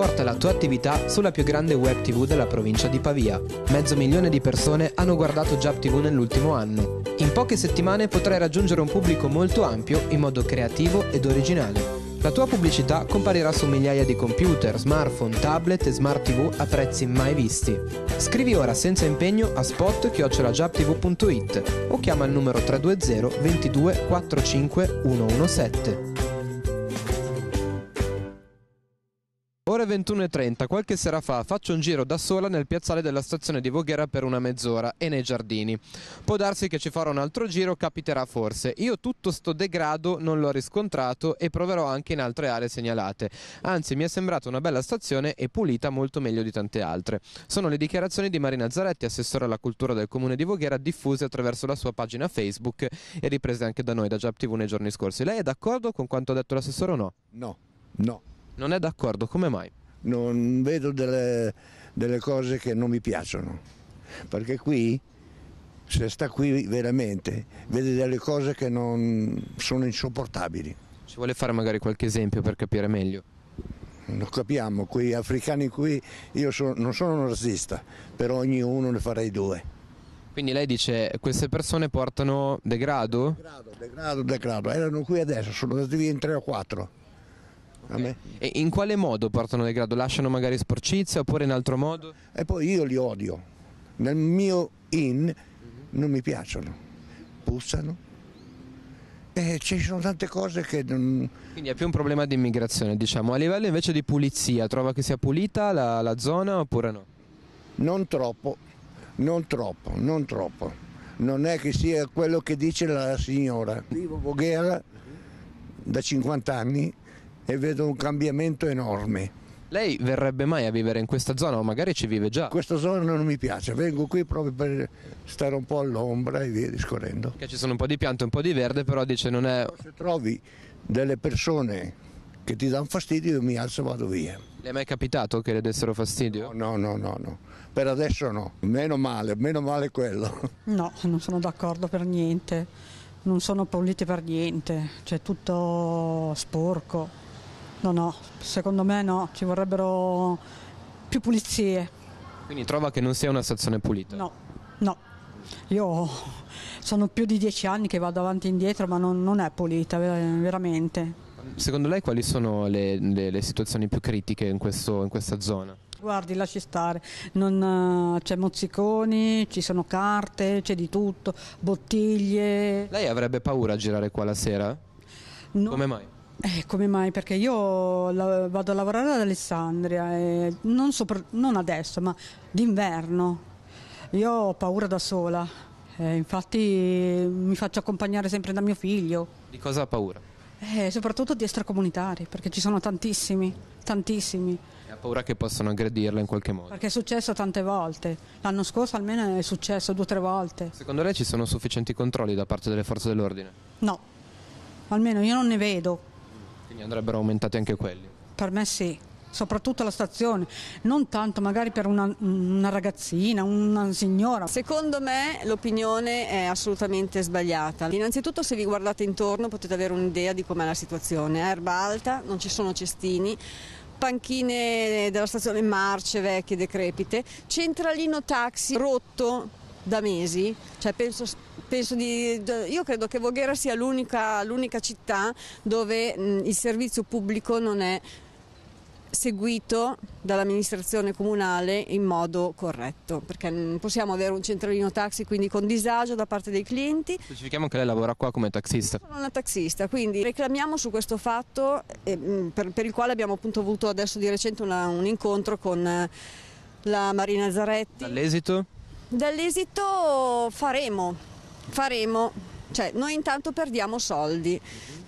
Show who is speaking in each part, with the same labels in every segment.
Speaker 1: Porta la tua attività sulla più grande web tv della provincia di Pavia. Mezzo milione di persone hanno guardato Jab TV nell'ultimo anno. In poche settimane potrai raggiungere un pubblico molto ampio in modo creativo ed originale. La tua pubblicità comparirà su migliaia di computer, smartphone, tablet e smart TV a prezzi mai visti. Scrivi ora senza impegno a spot.jabtv.it o chiama il numero 320 22 45 117. Ore 21.30, qualche sera fa faccio un giro da sola nel piazzale della stazione di Voghera per una mezz'ora e nei giardini. Può darsi che ci farò un altro giro, capiterà forse. Io tutto sto degrado non l'ho riscontrato e proverò anche in altre aree segnalate. Anzi, mi è sembrata una bella stazione e pulita molto meglio di tante altre. Sono le dichiarazioni di Marina Zaretti, assessore alla cultura del comune di Voghera, diffuse attraverso la sua pagina Facebook e riprese anche da noi, da TV nei giorni scorsi. Lei è d'accordo con quanto ha detto l'assessore o no?
Speaker 2: No, no.
Speaker 1: Non è d'accordo, come mai?
Speaker 2: Non vedo delle, delle cose che non mi piacciono, perché qui, se sta qui veramente, vede delle cose che non sono insopportabili.
Speaker 1: Ci vuole fare magari qualche esempio per capire meglio?
Speaker 2: Non capiamo, qui africani qui, io so- non sono un razzista, però ognuno ne farei due.
Speaker 1: Quindi lei dice queste persone portano degrado?
Speaker 2: Degrado, degrado, degrado. Erano qui adesso, sono andati via in tre o quattro. Me.
Speaker 1: E in quale modo portano degrado? Lasciano magari sporcizia oppure in altro modo?
Speaker 2: E poi io li odio. Nel mio in non mi piacciono. Puzzano. E ci sono tante cose che non...
Speaker 1: Quindi è più un problema di immigrazione, diciamo. A livello invece di pulizia, trova che sia pulita la, la zona oppure no?
Speaker 2: Non troppo, non troppo, non troppo. Non è che sia quello che dice la signora. Vivo Voghera da 50 anni e vedo un cambiamento enorme.
Speaker 1: Lei verrebbe mai a vivere in questa zona o magari ci vive già?
Speaker 2: Questa zona non mi piace, vengo qui proprio per stare un po' all'ombra e via discorrendo.
Speaker 1: Che ci sono un po' di piante, un po' di verde, però dice non è...
Speaker 2: Se trovi delle persone che ti danno fastidio, io mi alzo e vado via.
Speaker 1: Le è mai capitato che le dessero fastidio?
Speaker 2: No, no, no, no. Per adesso no. Meno male, meno male quello.
Speaker 3: No, non sono d'accordo per niente, non sono puliti per niente, c'è tutto sporco. No, no, secondo me no, ci vorrebbero più pulizie.
Speaker 1: Quindi trova che non sia una stazione pulita?
Speaker 3: No, no. Io sono più di dieci anni che vado avanti e indietro, ma non, non è pulita, ver- veramente.
Speaker 1: Secondo lei quali sono le, le- le situazioni più critiche in, questo- in questa zona?
Speaker 3: Guardi, lasci stare, non, eh, c'è mozziconi, ci sono carte, c'è di tutto, bottiglie.
Speaker 1: Lei avrebbe paura a girare qua la sera?
Speaker 3: No.
Speaker 1: Come mai?
Speaker 3: Eh, come mai? Perché io la- vado a lavorare ad Alessandria, e non, sopra- non adesso, ma d'inverno. Io ho paura da sola, eh, infatti mi faccio accompagnare sempre da mio figlio,
Speaker 1: Di cosa ha paura?
Speaker 3: eh, soprattutto di extracomunitari, perché ci sono tantissimi, tantissimi,
Speaker 1: Ha paura che possano aggredirla in qualche modo.
Speaker 3: perché è successo tante volte. L'anno scorso almeno è successo due o tre volte.
Speaker 1: Secondo lei ci sono sufficienti controlli da parte delle forze dell'ordine?
Speaker 3: No, almeno io non ne vedo.
Speaker 1: Quindi andrebbero aumentati anche quelli.
Speaker 3: Per me sì, soprattutto alla stazione, non tanto magari per una, una ragazzina, una signora.
Speaker 4: Secondo me l'opinione è assolutamente sbagliata. Innanzitutto se vi guardate intorno potete avere un'idea di com'è la situazione. Erba alta, non ci sono cestini, panchine della stazione marce vecchie, decrepite, centralino taxi rotto da mesi, cioè penso, penso di, io credo che Voghera sia l'unica, l'unica città dove mh, il servizio pubblico non è seguito dall'amministrazione comunale in modo corretto, perché non possiamo avere un centralino taxi quindi con disagio da parte dei clienti.
Speaker 1: Specifichiamo che lei lavora qua come taxista.
Speaker 4: Sono una taxista, quindi reclamiamo su questo fatto eh, per, per il quale abbiamo appunto avuto adesso di recente una- un incontro con eh, la Marina Zaretti.
Speaker 1: Dall'esito?
Speaker 4: Dall'esito faremo, faremo, cioè noi intanto perdiamo soldi,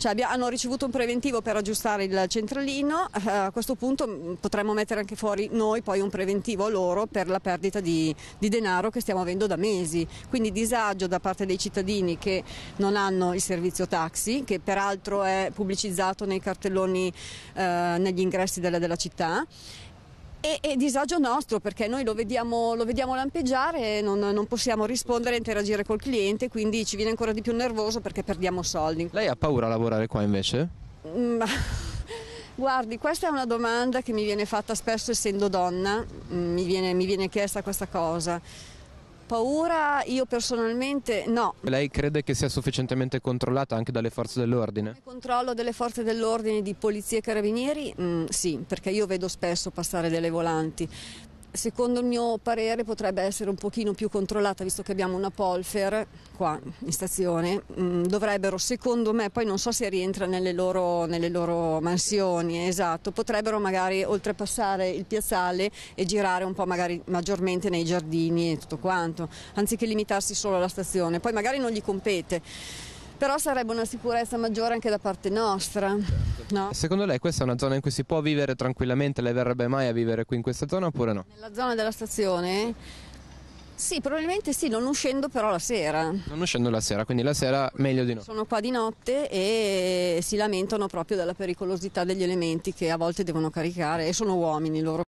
Speaker 4: Cioè, abbia- hanno ricevuto un preventivo per aggiustare il centralino, eh, a questo punto mh, potremmo mettere anche fuori noi poi un preventivo loro per la perdita di, di denaro che stiamo avendo da mesi, quindi disagio da parte dei cittadini che non hanno il servizio taxi, che peraltro è pubblicizzato nei cartelloni eh, negli ingressi della- della città. E, e disagio nostro perché noi lo vediamo, lo vediamo lampeggiare e non, non possiamo rispondere e interagire col cliente, quindi ci viene ancora di più nervoso perché perdiamo soldi.
Speaker 1: Lei ha paura a lavorare qua invece?
Speaker 4: Mm, Guardi, questa è una domanda che mi viene fatta spesso essendo donna, mm, mi viene, mi viene chiesta questa cosa. Paura io personalmente no.
Speaker 1: Lei crede che sia sufficientemente controllata anche dalle forze dell'ordine?
Speaker 4: Il controllo delle forze dell'ordine di polizia e carabinieri mm, sì, perché io vedo spesso passare delle volanti. Secondo il mio parere potrebbe essere un pochino più controllata, visto che abbiamo una Polfer qua in stazione, mm, dovrebbero secondo me, poi non so se rientra nelle loro, nelle loro mansioni, esatto, potrebbero magari oltrepassare il piazzale e girare un po' magari maggiormente nei giardini e tutto quanto, anziché limitarsi solo alla stazione, poi magari non gli compete però sarebbe una sicurezza maggiore anche da parte nostra. No?
Speaker 1: Secondo lei questa è una zona in cui si può vivere tranquillamente? Lei verrebbe mai a vivere qui in questa zona oppure no?
Speaker 4: Nella zona della stazione? Sì, probabilmente sì, non uscendo però la sera.
Speaker 1: Non uscendo la sera, quindi la sera meglio di no.
Speaker 4: Sono qua di notte e si lamentano proprio della pericolosità degli elementi che a volte devono caricare e sono uomini loro.